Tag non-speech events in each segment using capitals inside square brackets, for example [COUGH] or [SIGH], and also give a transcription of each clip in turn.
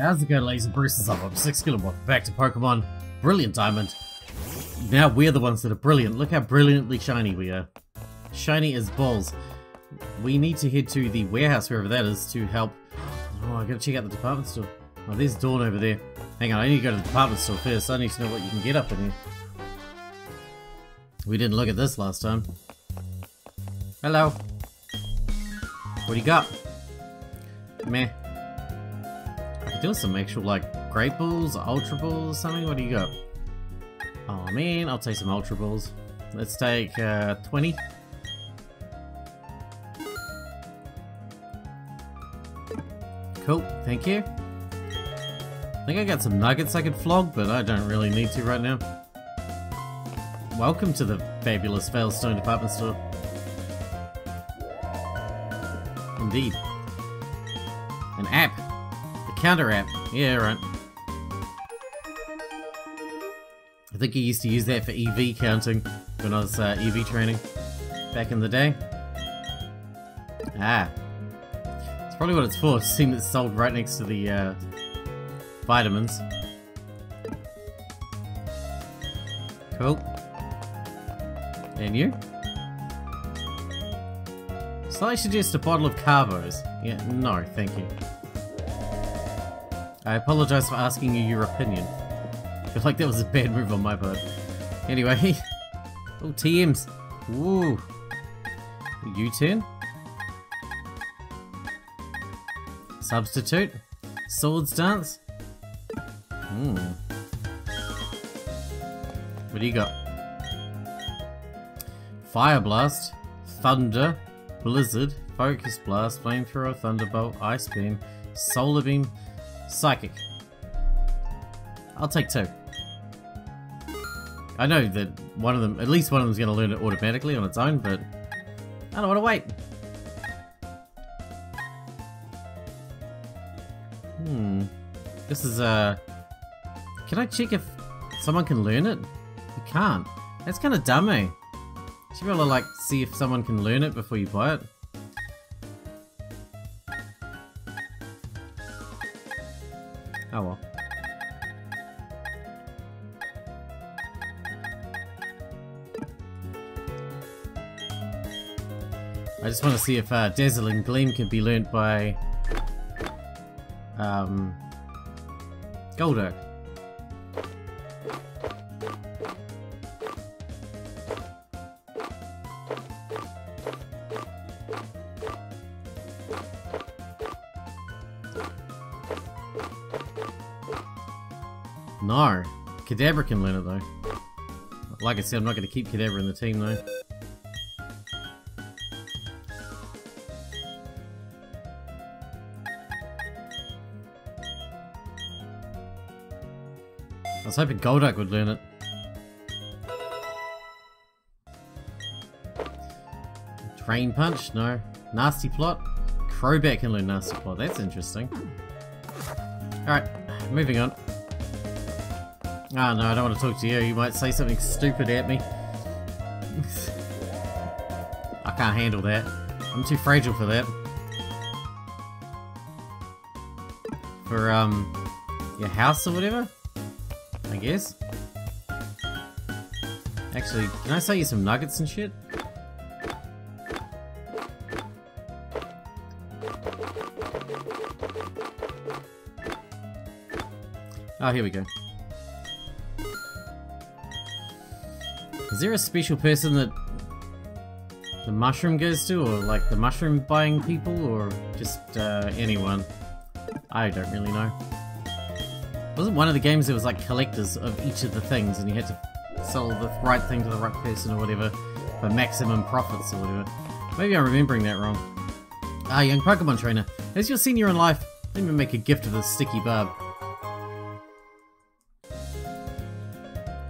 How's it going, ladies and up. I'm Sixkilla. Welcome back to Pokemon Brilliant Diamond. Now we're the ones that are brilliant. Look how brilliantly shiny we are. Shiny as balls. We need to head to the warehouse, wherever that is, to help... Oh, I gotta check out the department store. Oh, there's Dawn over there. Hang on, I need to go to the department store first. I need to know what you can get up in here. We didn't look at this last time. Hello. What do you got? Meh. I could do some actual, like, Great Balls, Ultra Balls, something. What do you got? Oh, man, I'll take some Ultra Balls. Let's take, uh, 20. Cool, thank you. I think I got some nuggets I could flog, but I don't really need to right now. Welcome to the fabulous Veilstone department store. Indeed. An app. Counter app. Yeah, right. I think I used to use that for EV counting when I was uh, EV training back in the day. Ah. It's probably what it's for. Seeing it's sold right next to the uh, vitamins. Cool. And you? So I suggest a bottle of carbos. Yeah, no, thank you. I apologize for asking you your opinion. I feel like that was a bad move on my part. Anyway. [LAUGHS] oh, TMs. Woo. U-turn. Substitute. Swords dance. Hmm. What do you got? Fire Blast, Thunder, Blizzard, Focus Blast, Flamethrower, Thunderbolt, Ice Beam, Solar Beam, Psychic. I'll take two. I know that one of them, at least one of them is going to learn it automatically on its own, but I don't want to wait. Hmm. This is, uh... Can I check if someone can learn it? You can't. That's kind of dumb, eh? Should be able to, like, see if someone can learn it before you buy it. I just want to see if uh, Dazzling Gleam can be learnt by um, Golduck. No. Kadabra can learn it though. Like I said, I'm not going to keep Kadabra in the team though. Was hoping Golduck would learn it. Drain Punch? No. Nasty Plot? Crobat can learn Nasty Plot. That's interesting. Alright, moving on. Oh no, I don't want to talk to you. You might say something stupid at me. [LAUGHS] I can't handle that. I'm too fragile for that. For, um, your house or whatever? Guess? Actually, can I sell you some nuggets and shit? Oh, here we go. Is there a special person that the mushroom goes to, or like the mushroom buying people, or just uh, anyone? I don't really know. Wasn't one of the games that was like collectors of each of the things, and you had to sell the right thing to the right person or whatever for maximum profits or whatever? Maybe I'm remembering that wrong. Ah, young Pokemon trainer, as your senior in life, let me make a gift of this sticky barb.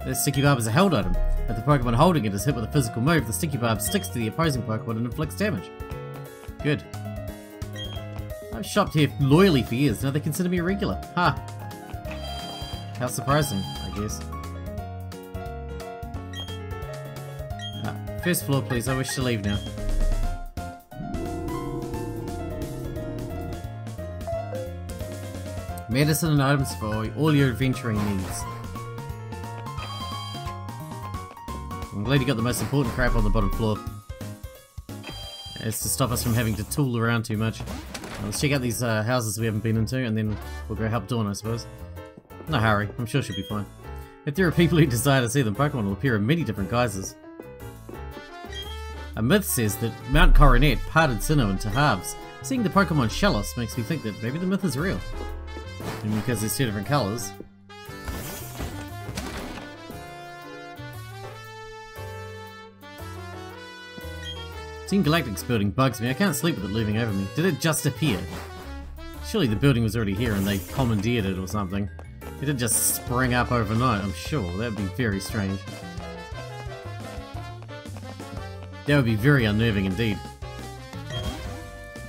This sticky barb is a held item. If the Pokemon holding it is hit with a physical move, the sticky barb sticks to the opposing Pokemon and inflicts damage. Good. I've shopped here loyally for years, now they consider me a regular. Ha! Huh. How surprising, I guess. Ah, first floor please, I wish to leave now. Medicine and items for all your adventuring needs. I'm glad you got the most important crap on the bottom floor. It's to stop us from having to tool around too much. let's check out these uh, houses we haven't been into, and then we'll go help Dawn, I suppose. No hurry, I'm sure she'll be fine. If there are people who desire to see them, Pokemon will appear in many different guises. A myth says that Mount Coronet parted Sinnoh into halves. Seeing the Pokemon Shellos makes me think that maybe the myth is real. And because there's two different colours. Team Galactic's building bugs me. I can't sleep with it looming over me. Did it just appear? Surely the building was already here and they commandeered it or something. It didn't just spring up overnight, I'm sure. That would be very strange. That would be very unnerving indeed.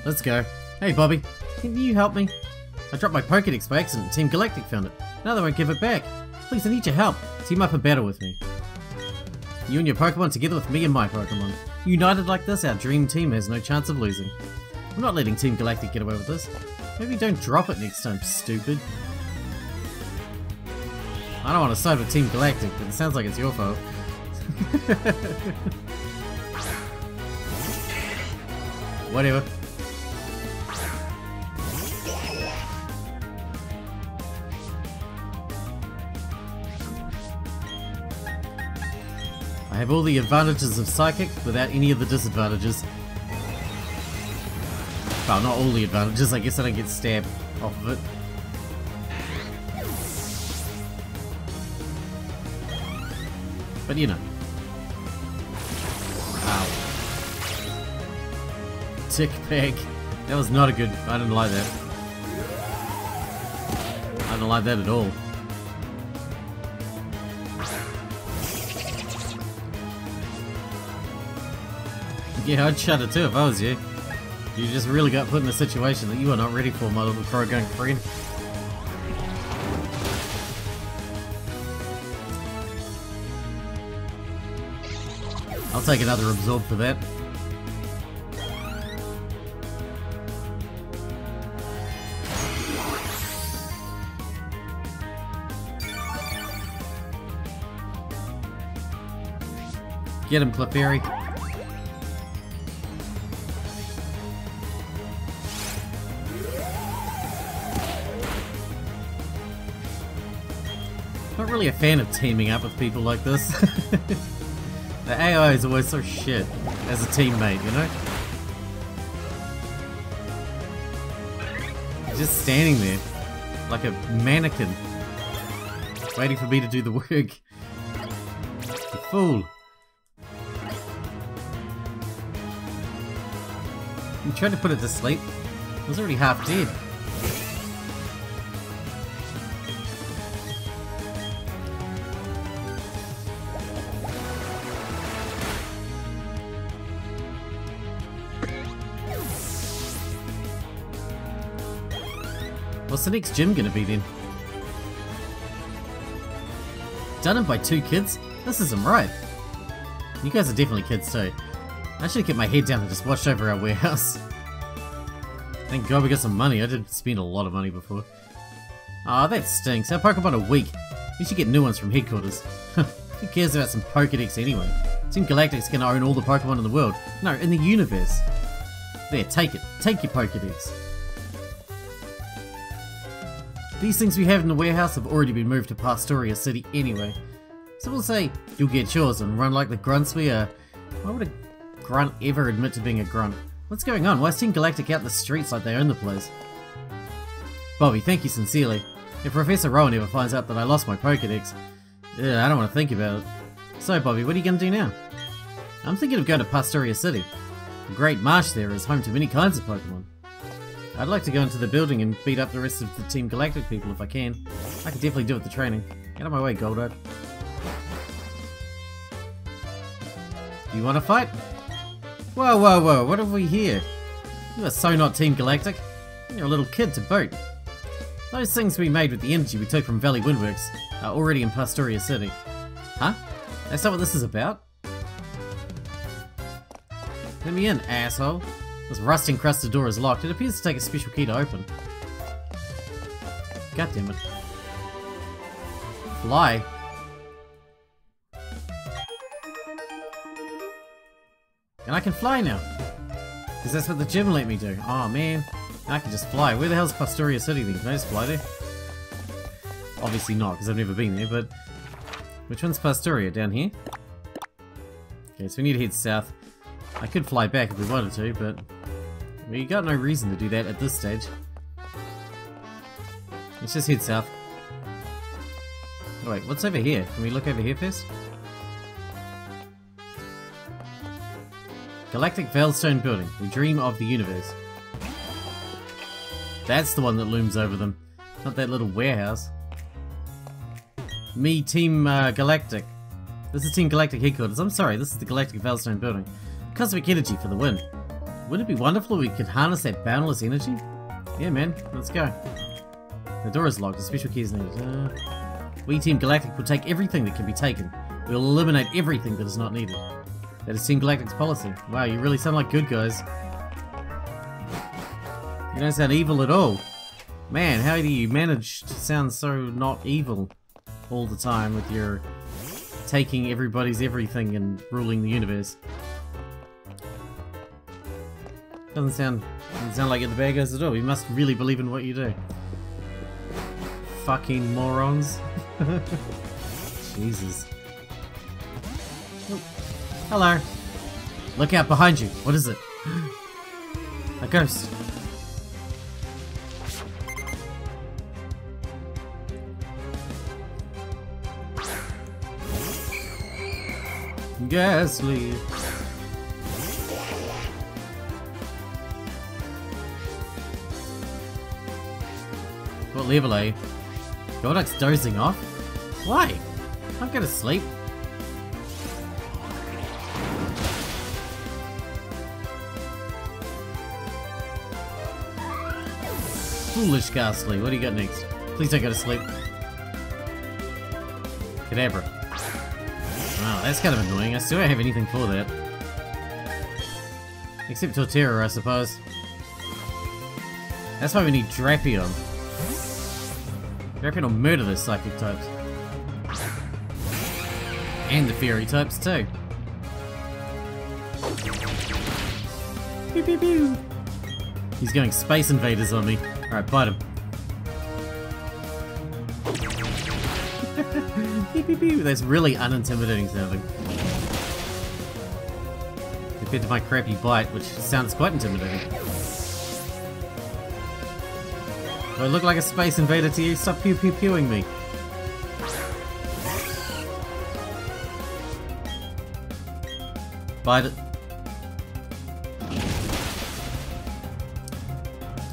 Let's go. Hey Bobby, can you help me? I dropped my Pokedex by accident. Team Galactic found it. Now they won't give it back. Please, I need your help. Team up and battle with me. You and your Pokemon together with me and my Pokemon. United like this, our dream team has no chance of losing. I'm not letting Team Galactic get away with this. Maybe don't drop it next time, stupid. I don't want to side with Team Galactic, but it sounds like it's your fault. [LAUGHS] Whatever. I have all the advantages of Psychic without any of the disadvantages. Well, not all the advantages, I guess I don't get stabbed off of it. But you know. Ow. Tick. That was not a good... I didn't like that. I don't like that at all. Yeah, I'd it too if I was you. You just really got put in a situation that you are not ready for, my little Croagunk friend. I'll take another absorb for that. Get him, Clefairy. Not really a fan of teaming up with people like this. [LAUGHS] The AI is always so shit as a teammate, you know? Just standing there, like a mannequin, waiting for me to do the work. You fool. You tried to put it to sleep. It was already half dead. What's the next gym gonna be then? Done it by two kids? This isn't right. You guys are definitely kids too. I should get my head down and just watch over our warehouse. [LAUGHS] Thank god we got some money. I did spend a lot of money before. Ah, oh, that stinks. Our Pokemon are weak. We should get new ones from headquarters. [LAUGHS] Who cares about some Pokedex anyway? Team Galactic's gonna own all the Pokemon in the world. No, in the universe. There, take it. Take your Pokedex. These things we have in the warehouse have already been moved to Pastoria City anyway. So we'll say, you'll get yours and run like the grunts we are. Why would a grunt ever admit to being a grunt? What's going on? Why is Team Galactic out in the streets like they own the place? Bobby, thank you sincerely. If Professor Rowan ever finds out that I lost my Pokedex, I don't want to think about it. So Bobby, what are you going to do now? I'm thinking of going to Pastoria City. The Great Marsh there is home to many kinds of Pokemon. I'd like to go into the building and beat up the rest of the Team Galactic people if I can. I can definitely do it with the training. Get out of my way, Golduck. You wanna fight? Whoa, whoa, whoa, what have we here? You are so not Team Galactic. You're a little kid to boot. Those things we made with the energy we took from Valley Windworks are already in Pastoria City. Huh? That's not what this is about? Let me in, asshole. This rust-encrusted door is locked. It appears to take a special key to open. God damn it. Fly? And I can fly now. Because that's what the gym let me do. Oh man. I can just fly. Where the hell's Pastoria City then? Can I just fly there? Obviously not, because I've never been there, but... Which one's Pastoria? Down here? Okay, so we need to head south. I could fly back if we wanted to, but... We got no reason to do that at this stage. Let's just head south. Wait, what's over here? Can we look over here first? Galactic Veilstone Building. We dream of the universe. That's the one that looms over them. Not that little warehouse. Me, Team uh, Galactic. This is Team Galactic headquarters. I'm sorry, this is the Galactic Veilstone Building. Cosmic energy for the win. Wouldn't it be wonderful if we could harness that boundless energy? Yeah, man. Let's go. The door is locked. A special key is needed. Uh, we, Team Galactic, will take everything that can be taken. We'll eliminate everything that is not needed. That is Team Galactic's policy. Wow, you really sound like good guys. You don't sound evil at all. Man, how do you manage to sound so not evil all the time with your taking everybody's everything and ruling the universe? Doesn't sound doesn't sound like you're the bad guys at oh, all. You must really believe in what you do. Fucking morons. [LAUGHS] Jesus. Hello. Look out behind you. What is it? [GASPS] A ghost. Gastly. What level you? Dozing off? Why? I'm gonna sleep. Foolish Gastly, what do you got next? Please don't go to sleep. Kadabra. Wow, that's kind of annoying. I still don't have anything for that. Except Torterra, I suppose. That's why we need Drapion. Drapion will murder those psychic types. And the fairy types too. Pew pew pew! He's going Space Invaders on me. Alright, bite him. [LAUGHS] That's really unintimidating sounding. Compared to my crappy bite, which sounds quite intimidating. Do I look like a space invader to you? Stop pew pew pewing me. It.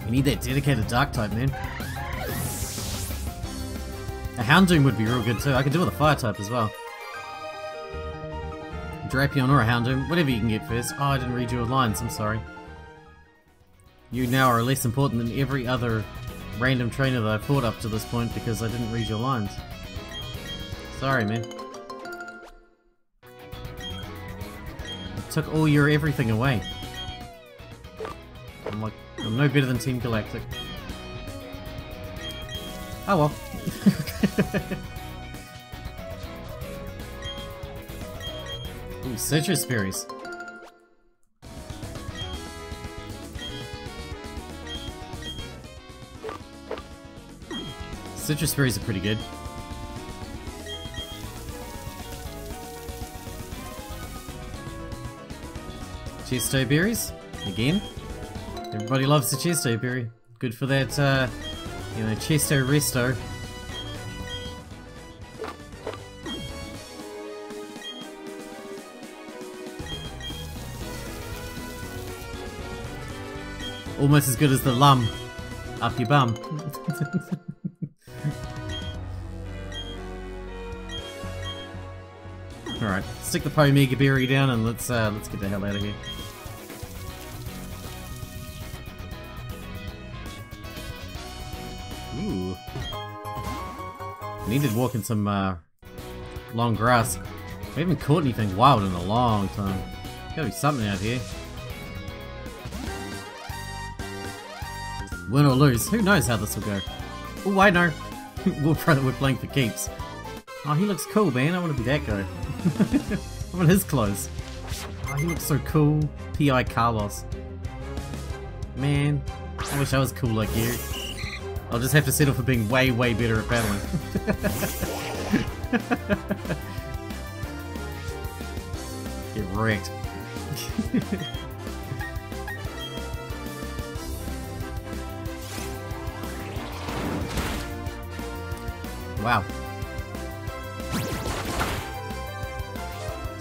We need that dedicated dark type, man. A Houndoom would be real good too. I could do with a fire type as well. Drapion or a Houndoom, whatever you can get first. Oh, I didn't read your lines, I'm sorry. You now are less important than every other random trainer that I've fought up to this point because I didn't read your lines. Sorry, man. I took all your everything away. I'm like I'm no better than Team Galactic. Oh well. [LAUGHS] Ooh, Sitrus berries. Sitrus berries are pretty good. Chesto berries, again. Everybody loves the Chesto berry. Good for that, uh, you know, Chesto Resto. Almost as good as the lum up your bum. [LAUGHS] Alright, stick the Pomega berry down and let's uh, let's get the hell out of here. Ooh. Needed walking some uh, long grass. We haven't caught anything wild in a long time. Gotta be something out here. Win or lose, who knows how this will go. Oh, I know. [LAUGHS] we're playing for keeps. Oh, he looks cool, man. I want to be that guy. [LAUGHS] I want his clothes. Oh, he looks so cool. P.I. Carlos. Man, I wish I was cool like you. I'll just have to settle for being way, way better at battling. [LAUGHS] Get wrecked. [LAUGHS] wow.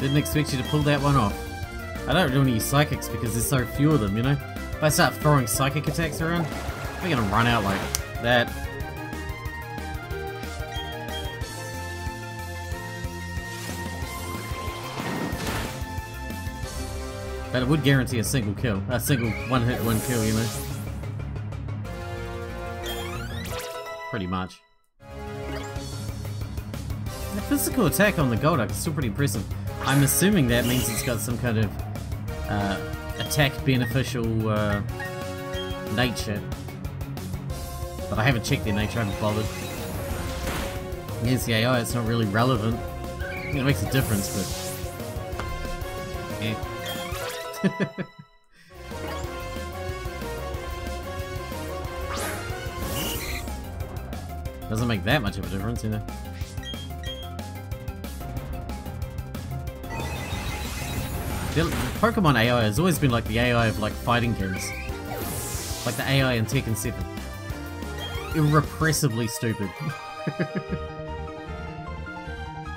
Didn't expect you to pull that one off. I don't do any psychics because there's so few of them, you know? If I start throwing psychic attacks around, they're gonna run out like that. But it would guarantee a single kill. A single one hit, one kill, you know? Pretty much. The physical attack on the Golduck is still pretty impressive. I'm assuming that means it's got some kind of uh, attack beneficial uh, nature. But I haven't checked their nature, I haven't bothered. Against the AI, it's not really relevant. It makes a difference, but... Eh. [LAUGHS] Doesn't make that much of a difference, you know. Pokemon AI has always been like the AI of like fighting games. Like the AI in Tekken 7. Irrepressibly stupid. [LAUGHS]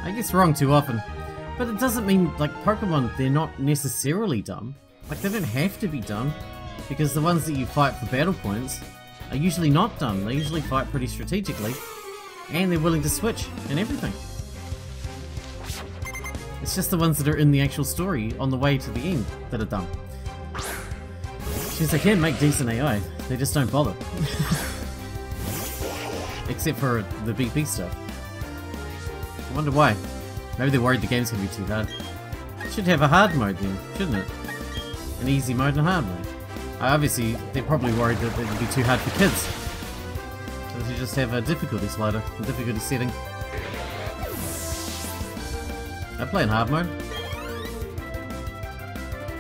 I guess wrong too often. But it doesn't mean, like, Pokemon, they're not necessarily dumb. Like, they don't have to be dumb. Because the ones that you fight for battle points are usually not dumb. They usually fight pretty strategically. And they're willing to switch and everything. It's just the ones that are in the actual story on the way to the end that are dumb. Since they can make decent AI, they just don't bother. [LAUGHS] Except for the BP stuff. I wonder why. Maybe they're worried the game's gonna be too hard. It should have a hard mode then, shouldn't it? An easy mode and a hard mode. Obviously, they're probably worried that it would be too hard for kids. So they just have a difficulty slider, a difficulty setting. I play in hard mode.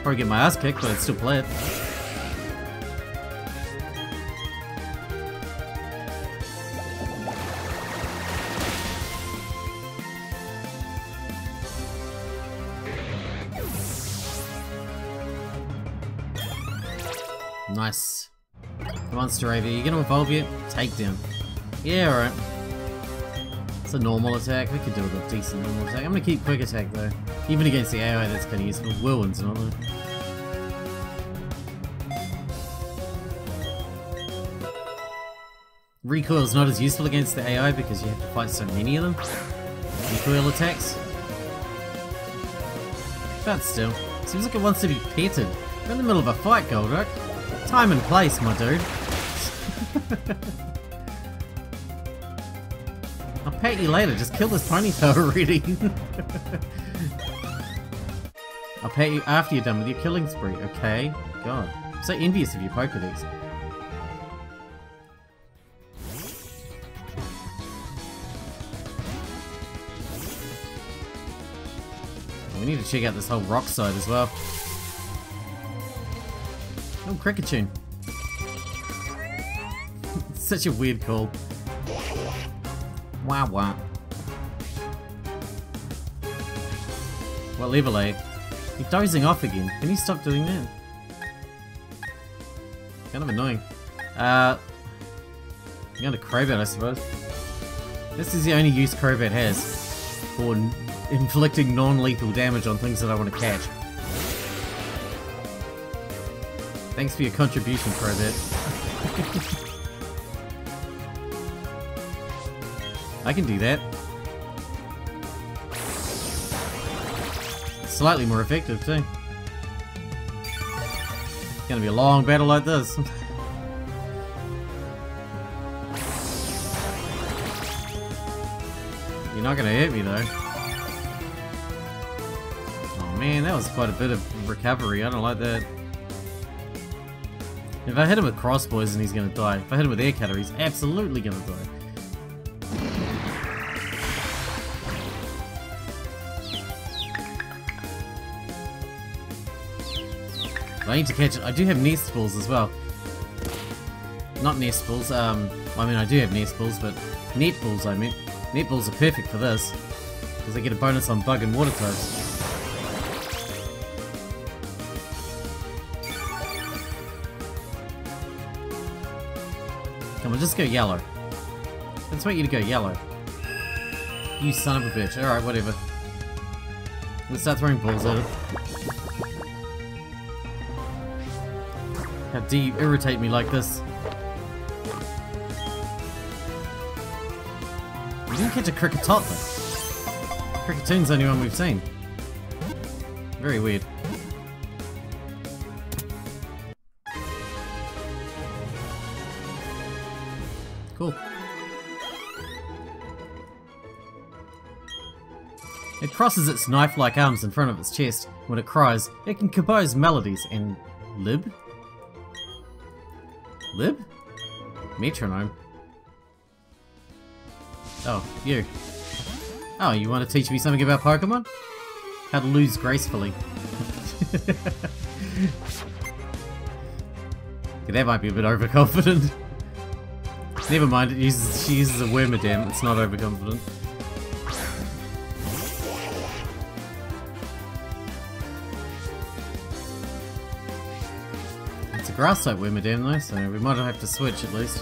Probably get my ass kicked, but I'd still play it. Nice. Monster AV, you gonna evolve yet? Takedown. Yeah, alright. It's a normal attack. We could do a decent normal attack. I'm gonna keep quick attack though. Even against the AI, that's kinda useful. Whirlwind's not though. Recoil's not as useful against the AI because you have to fight so many of them. Recoil attacks. But still, seems like it wants to be petted. We're in the middle of a fight, Golduck. Time and place, my dude. [LAUGHS] I'll pet you later, just kill this ponytail [LAUGHS] already. I'll pet you after you're done with your killing spree, okay? God, I'm so envious of your Pokedex. We need to check out this whole rock side as well. Oh, Kricketune. [LAUGHS] Such a weird call. Wow. What level A? You're dozing off again. Can you stop doing that? Kind of annoying. Uh, I'm going to Crobat, I suppose. This is the only use Crobat has for inflicting non-lethal damage on things that I want to catch. Thanks for your contribution, Crobat. [LAUGHS] I can do that. Slightly more effective too. It's gonna be a long battle like this. [LAUGHS] You're not gonna hit me though. Oh man, that was quite a bit of recovery. I don't like that. If I hit him with cross poison, he's gonna die. If I hit him with air cutter, he's absolutely gonna die. I need to catch it. I do have nest balls as well. Not nest balls, um, I mean I do have nest balls, but net balls I mean. Net balls are perfect for this. Because they get a bonus on bug and water types. Come on, just go yellow. Let's want you to go yellow. You son of a bitch. Alright, whatever. Let's start throwing balls at it. How do you irritate me like this? We didn't catch a Kricketot though. Kricketune's the only one we've seen. Very weird. Cool. It crosses its knife-like arms in front of its chest. When it cries, it can compose melodies and... Lib? Lib? Metronome. Oh, you. Oh, you want to teach me something about Pokemon? How to lose gracefully. [LAUGHS] that might be a bit overconfident. [LAUGHS] Never mind, uses, she uses a Wormadam, it's not overconfident. Grass type Wormadam though, so we might have to switch at least.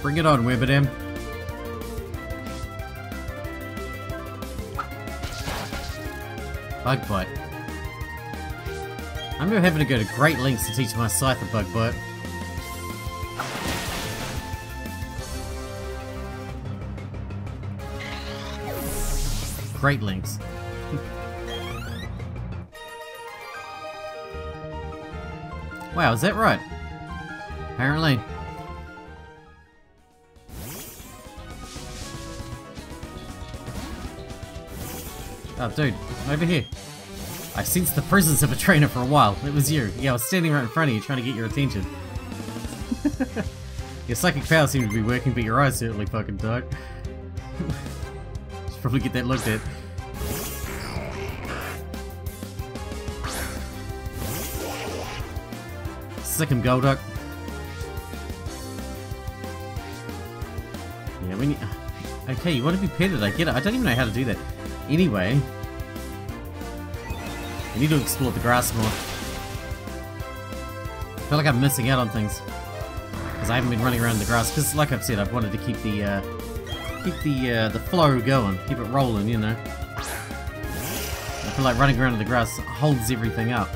Bring it on, Wormadam. Bug Bite. I remember having to go to great lengths to teach my Scyther Bug Bite. Great lengths. wow, is that right? Apparently. Oh, dude, over here. I sensed the presence of a trainer for a while. It was you. Yeah, I was standing right in front of you trying to get your attention. [LAUGHS] your psychic powers seem to be working, but your eyes certainly fucking don't. Probably get that looked at. Sick him, Golduck. Yeah, we need... Okay, you want to be petted, I get it. I don't even know how to do that. Anyway, I need to explore the grass more. I feel like I'm missing out on things. Because I haven't been running around the grass. Because, like I've said, I've wanted to keep the, uh, keep the, uh, the flow going. Keep it rolling, you know. I feel like running around in the grass holds everything up.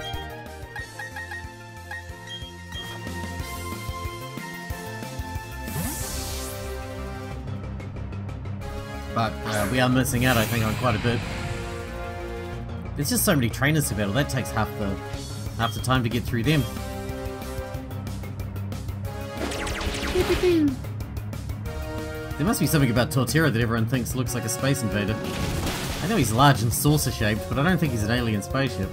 But uh, we are missing out, I think, on quite a bit. There's just so many trainers to battle, that takes half the half the time to get through them. There must be something about Torterra that everyone thinks looks like a space invader. I know he's large and saucer-shaped, but I don't think he's an alien spaceship.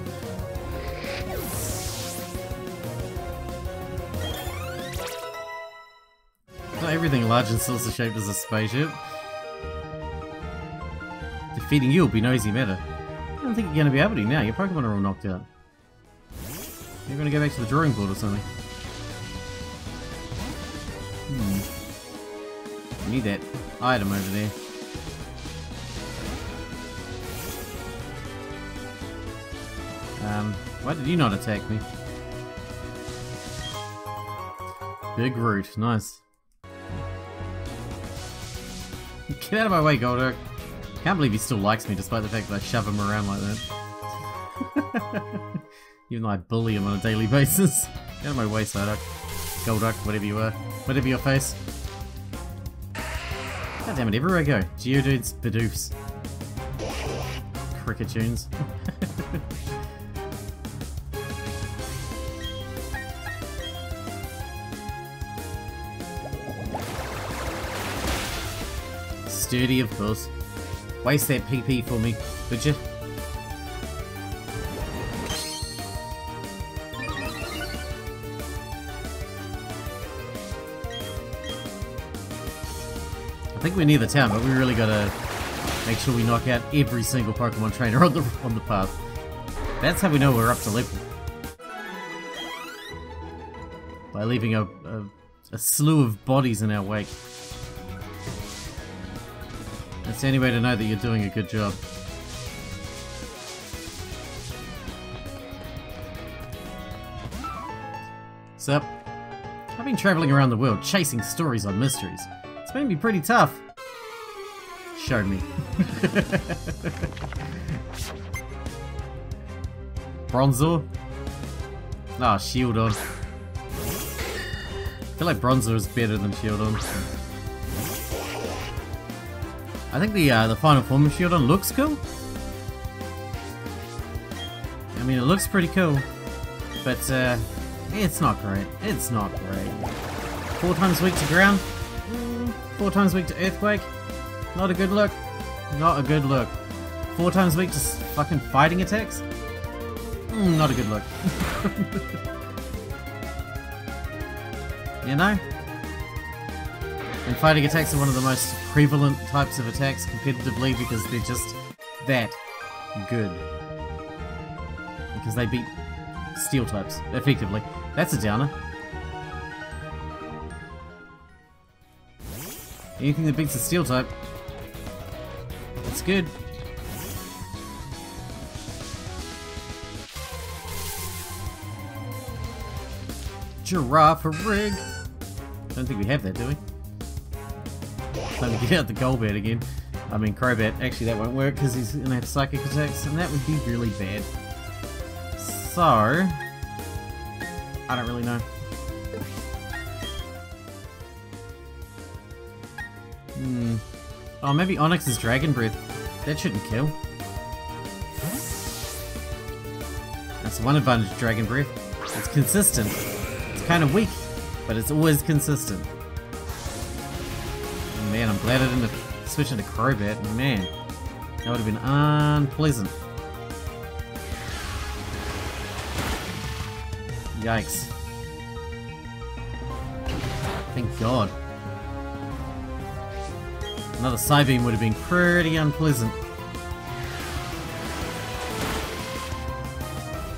Not everything large and saucer-shaped is a spaceship. Defeating you will be no easy matter I don't think you're going to be able to now. Your Pokemon are all knocked out. You're going to go back to the drawing board or something. Hmm. Need that item over there. Um, why did you not attack me? Big root, nice. [LAUGHS] Get out of my way, Golduck. Can't believe he still likes me despite the fact that I shove him around like that. [LAUGHS] Even though I bully him on a daily [LAUGHS] basis. Get out of my way, Psyduck. Golduck, whatever you are. Whatever your face. God damn it, everywhere I go. Geodudes, Bidoofs. Kricketunes. [LAUGHS] Sturdy, of course. Waste that PP for me, would you? I think we're near the town, but we really gotta make sure we knock out every single Pokemon trainer on the on the path. That's how we know we're up to level. By leaving a, a, a slew of bodies in our wake. That's the only way to know that you're doing a good job. So, I've been traveling around the world chasing stories on mysteries. It's going to be pretty tough. Show me. [LAUGHS] Bronzor? Ah, oh, Shieldon. I feel like Bronzor is better than Shieldon. I think the uh, the final form of Shieldon looks cool. I mean, it looks pretty cool, but uh, it's not great. It's not great. Four times weak to ground. Four times a week to earthquake. Not a good look. Not a good look. Four times a week to fucking fighting attacks. Mm, not a good look. [LAUGHS] you know? And fighting attacks are one of the most prevalent types of attacks competitively because they're just that good. Because they beat steel types, effectively. That's a downer. Anything that beats a steel type. That's good. Girafarig. Don't think we have that, do we? Time to get out the Golbat again. I mean, Crobat. Actually, that won't work because he's gonna have psychic attacks, and that would be really bad. So... I don't really know. Oh, maybe Onix's Dragon Breath. That shouldn't kill. That's one advantage Dragon Breath. It's consistent. It's kind of weak, but it's always consistent. Oh, man, I'm glad I didn't switch into Crobat. Man, that would have been unpleasant. Yikes. Thank God. Another Psybeam would have been pretty unpleasant.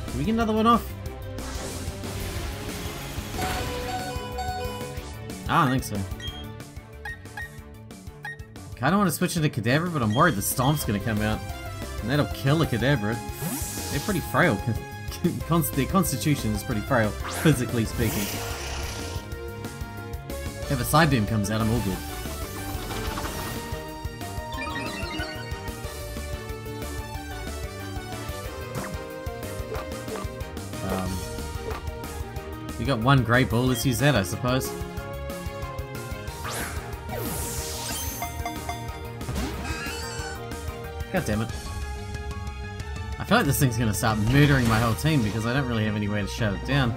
Can we get another one off? Ah, I don't think so. Kinda want to switch into Kadabra, but I'm worried the Stomp's gonna come out. And that'll kill a Kadabra. They're pretty frail. [LAUGHS] their constitution is pretty frail, physically speaking. If a Psybeam comes out, I'm all good. Got one Great Ball, let's use that I suppose. God damn it I feel like this thing's gonna start murdering my whole team because I don't really have any way to shut it down.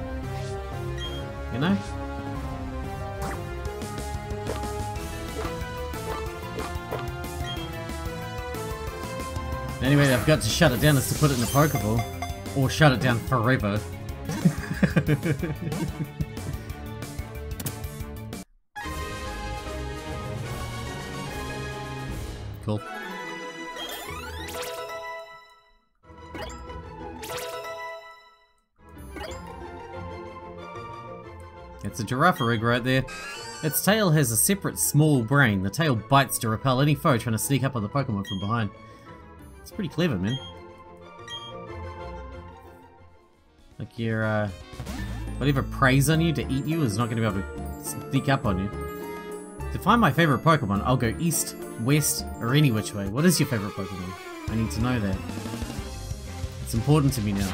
You know? The only way I've got to shut it down is to put it in a Pokeball. Or shut it down forever. [LAUGHS] cool. It's a Girafarig right there. Its tail has a separate small brain. The tail bites to repel any foe trying to sneak up on the Pokemon from behind. It's pretty clever, man. Like your, uh, whatever preys on you to eat you is not going to be able to sneak up on you. To find my favorite Pokemon, I'll go east, west, or any which way. What is your favorite Pokemon? I need to know that. It's important to me now.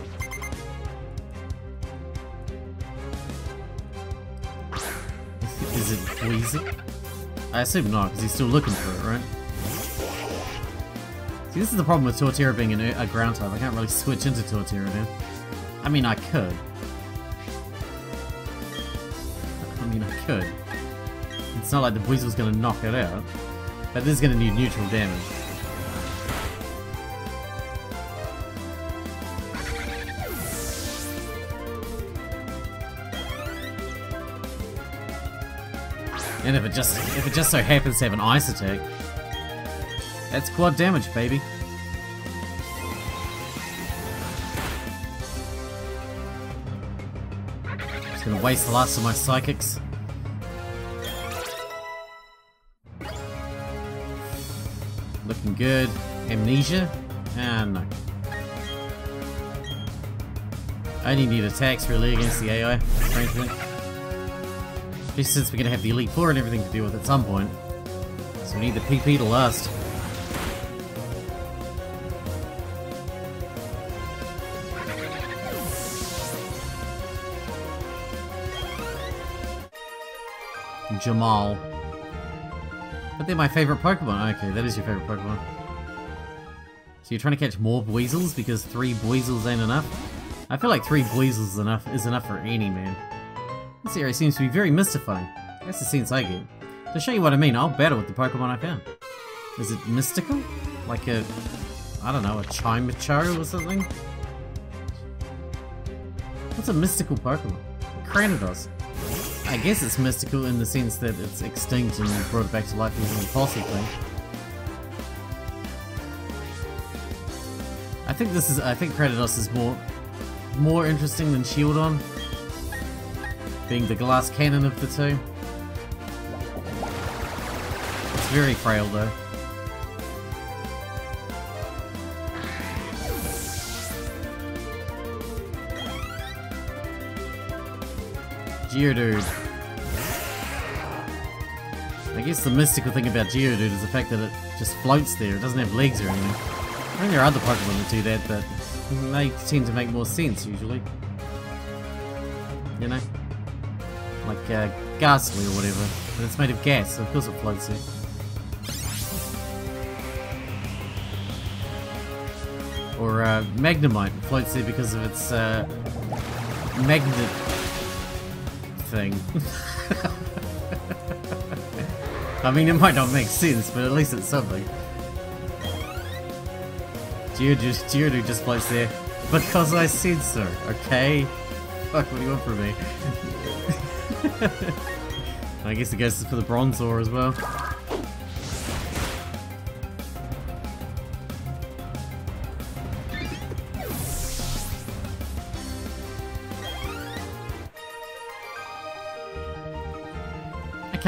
Is it Weezy? I assume not, because he's still looking for it, right? See, this is the problem with Torterra being a ground type. I can't really switch into Torterra now. I mean, I could. I mean, I could. It's not like the Weasel's gonna knock it out. But this is gonna need neutral damage. And if it just if it just so happens to have an ice attack, that's quad damage, baby. Just gonna waste the last of my psychics. Looking good. Amnesia? Ah, no. I only need attacks really against the AI, frankly. Just since we're gonna have the Elite Four and everything to deal with at some point. So we need the PP to last. Jamal. But they're my favorite Pokemon. Oh, okay, that is your favorite Pokemon. So you're trying to catch more Buizels because three Buizels ain't enough? I feel like three Buizels is enough, is enough for any man. This area seems to be very mystifying. That's the sense I get. To show you what I mean, I'll battle with the Pokemon I found. Is it mystical? Like a, I don't know, a Chimichar or something? What's a mystical Pokemon? Cranidos. I guess it's mystical in the sense that it's extinct and brought back to life using a fossil thing. I think this is I think Cranidos is more more interesting than Shieldon. Being the glass cannon of the two. It's very frail though. Geodude. I guess the mystical thing about Geodude is the fact that it just floats there. It doesn't have legs or anything. I think there are other Pokemon that do that, but they tend to make more sense usually. You know? Like uh, Gastly or whatever. But it's made of gas, so of course it floats there. Or uh, Magnemite floats there because of its uh, magnet thing. I mean, it might not make sense, but at least it's something. Geodude, Geodude just floats there. Because I said so, okay? Fuck, what do you want from me? [LAUGHS] I guess it goes for the Bronzor as well.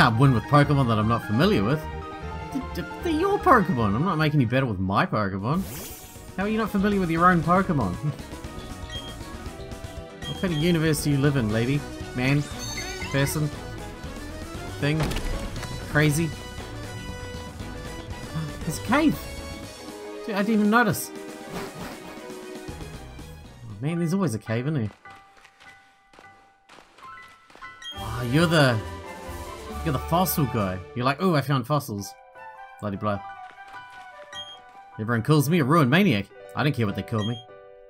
Can't win with Pokemon that I'm not familiar with. They're your Pokemon. I'm not making you better with my Pokemon. How are you not familiar with your own Pokemon? [LAUGHS] what kind of universe do you live in, lady? Man? Person? Thing? Crazy? [GASPS] It's a cave! Dude, I didn't even notice. Oh, man, there's always a cave, isn't there? Oh, you're the you're the fossil guy. You're like, oh, I found fossils. Bloody blah. Everyone calls me a ruined maniac. I don't care what they call me.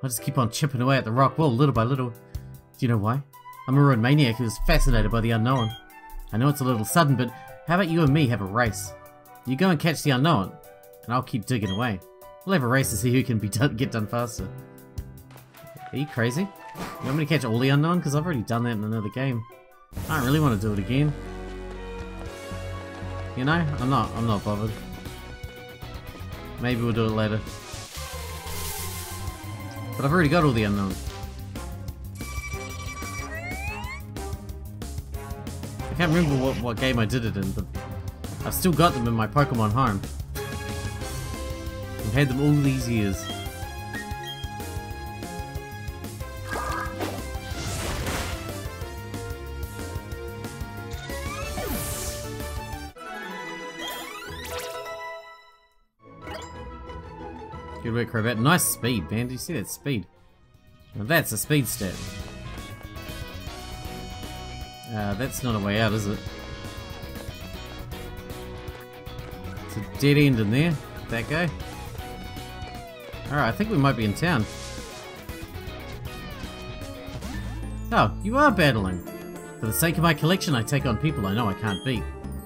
I just keep on chipping away at the rock wall little by little. Do you know why? I'm a ruined maniac who's fascinated by the Unown. I know it's a little sudden, but how about you and me have a race? You go and catch the Unown, and I'll keep digging away. We'll have a race to see who can be done, get done faster. Are you crazy? You want me to catch all the Unown? Because I've already done that in another game. I don't really want to do it again. You know, I'm not, I'm not bothered. Maybe we'll do it later. But I've already got all the Unowns. I can't remember what, what game I did it in, but I've still got them in my Pokemon home. I've had them all these years. Good work, Crobat. Nice speed, man. Do you see that speed? Now that's a speed stat. Uh, that's not a way out, is it? It's a dead end in there. That guy. Alright, I think we might be in town. Oh, you are battling. For the sake of my collection, I take on people I know I can't beat.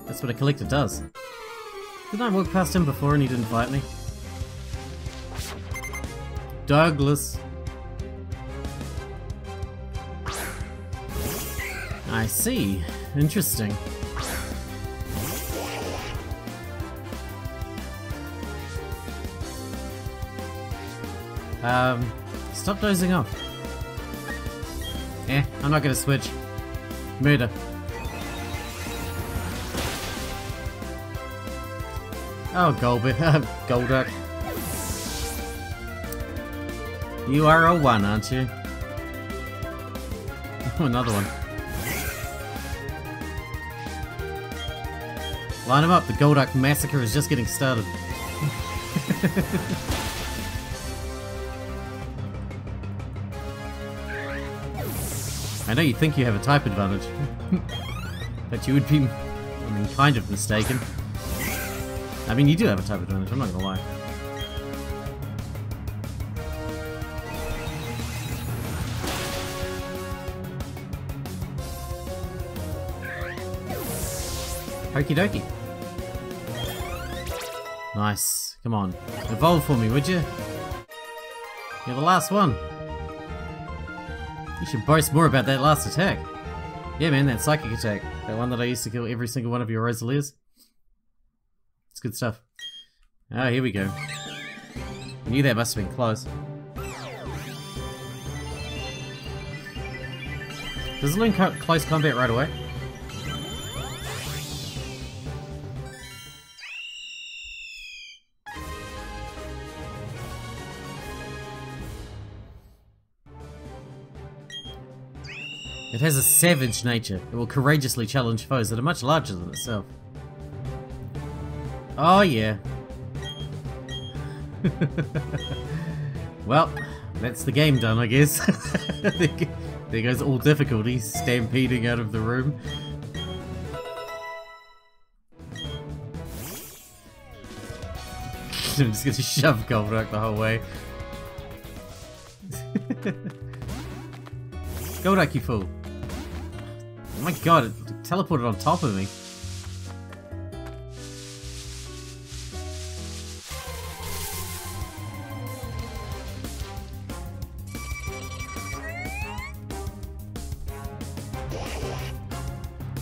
That's what a collector does. Didn't I walk past him before and he didn't fight me? Douglas. I see. Interesting. Um, stop dozing off. Eh, I'm not gonna switch. Murder. Oh, Golbit. [LAUGHS] Golduck. You are a one, aren't you? [LAUGHS] Oh, another one. Line them up, the Golduck massacre is just getting started. [LAUGHS] I know you think you have a type advantage, [LAUGHS] but you would be, I mean, kind of mistaken. I mean, you do have a type advantage, I'm not gonna lie. Okie dokie. Nice. Come on. Evolve for me, would you? You're the last one. You should boast more about that last attack. Yeah, man, that psychic attack. That one that I used to kill every single one of your Roselias. It's good stuff. Oh, here we go. I knew that must have been close. Does it learn close combat right away? It has a savage nature. It will courageously challenge foes that are much larger than itself. Oh yeah. [LAUGHS] well, that's the game done, I guess. [LAUGHS] there goes all difficulties stampeding out of the room. [LAUGHS] I'm just gonna shove Golduck the whole way. Golduck, you fool. My god, it teleported on top of me.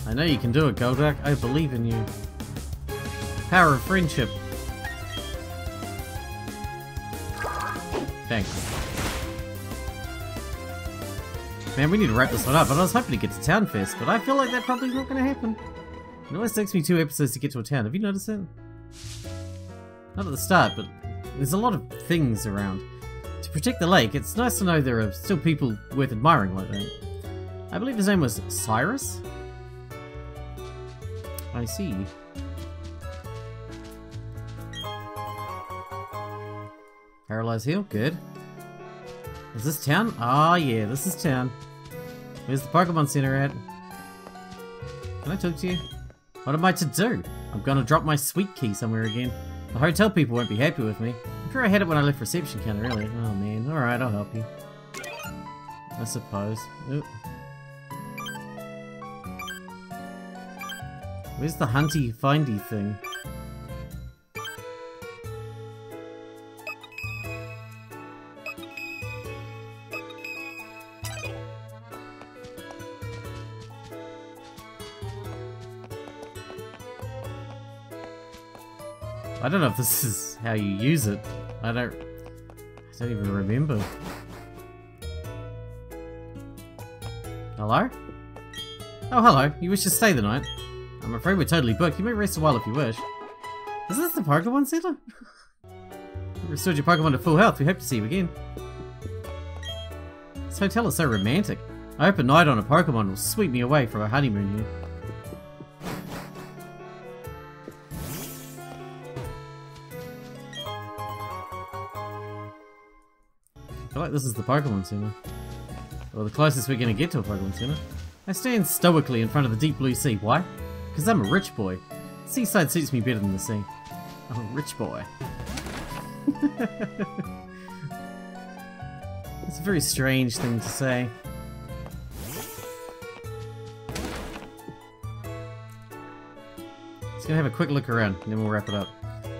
I know you can do it, Golduck. I believe in you. Power of friendship. Thanks. Man, we need to wrap this one up, I was hoping to get to town first, but I feel like that probably not going to happen. It always takes me two episodes to get to a town. Have you noticed that? Not at the start, but there's a lot of things around. To protect the lake, it's nice to know there are still people worth admiring like that. I believe his name was Cyrus? I see. Paralyzed Hill, good. Is this town? Ah, oh, yeah, this is town. Where's the Pokemon Center at? Can I talk to you? What am I to do? I'm gonna drop my suite key somewhere again. The hotel people won't be happy with me. I'm sure I had it when I left reception counter earlier. Oh man, alright, I'll help you. I suppose. Ooh. Where's the hunty findy thing? Don't know if this is how you use it. I don't... I don't even remember. Hello? Oh, hello. You wish to stay the night? I'm afraid we're totally booked. You may rest a while if you wish. Is this the Pokemon Center? [LAUGHS] restored your Pokemon to full health. We hope to see you again. This hotel is so romantic. I hope a night on a Pokemon will sweep me away for a honeymoon here. This is the Pokemon Center. Or the closest we're gonna get to a Pokemon Center. I stand stoically in front of the deep blue sea. Why? Because I'm a rich boy. Seaside suits me better than the sea. I'm a rich boy. [LAUGHS] it's a very strange thing to say. Just gonna have a quick look around, and then we'll wrap it up.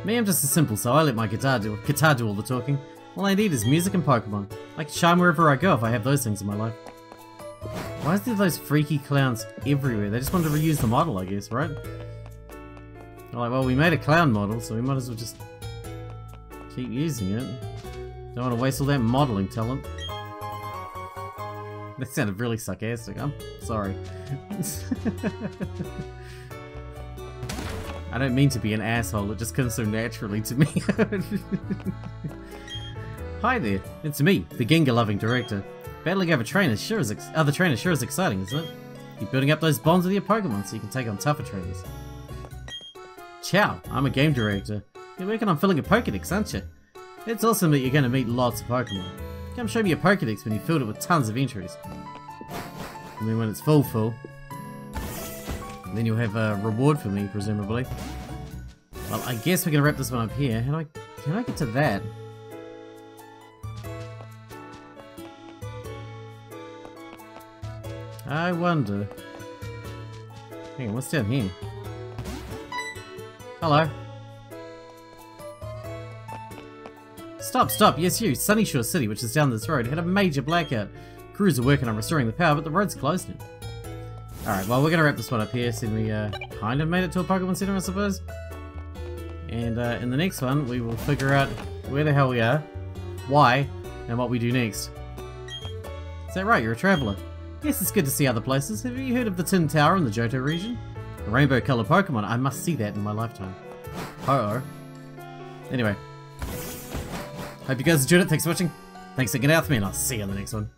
Me, I'm just a simple so I let my guitar do, guitar do all the talking. All I need is music and Pokemon. I can shine wherever I go if I have those things in my life. Why is there those freaky clowns everywhere? They just want to reuse the model, I guess, right? They're like, well, we made a clown model, so we might as well just keep using it. Don't want to waste all that modeling talent. [LAUGHS] That sounded really sarcastic. I'm sorry. [LAUGHS] I don't mean to be an asshole, it just comes so naturally to me. [LAUGHS] Hi there, it's me, the Gengar-loving director. Battling over trainers sure is other trainers sure is exciting, isn't it? Keep building up those bonds with your Pokemon so you can take on tougher trainers. Ciao, I'm a game director. You're working on filling a Pokedex, aren't you? It's awesome that you're going to meet lots of Pokemon. Come show me your Pokedex when you filled it with tons of entries. I mean, when it's full full, then you'll have a reward for me, presumably. Well, I guess we're gonna wrap this one up here. How do I, can I get to that? I wonder. Hang on, what's down here? Hello. Stop, stop, yes you, Sunyshore City, which is down this road, had a major blackout. Crews are working on restoring the power, but the road's closed now. Alright, well we're gonna wrap this one up here, since we uh, kind of made it to a Pokemon Center, I suppose. And uh, in the next one, we will figure out where the hell we are, why, and what we do next. Is that right, you're a traveller? Yes, it's good to see other places. Have you heard of the Tin Tower in the Johto region? A rainbow-coloured Pokemon, I must see that in my lifetime. Oh. Anyway. Hope you guys enjoyed it, thanks for watching. Thanks for again out for me, and I'll see you on the next one.